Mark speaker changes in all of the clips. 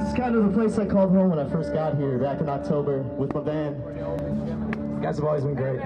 Speaker 1: This is kind of the place I called home when I first got here back in October with my band. You guys have always been great.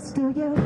Speaker 2: do you?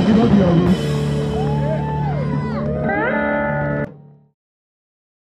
Speaker 1: Vila Diabo.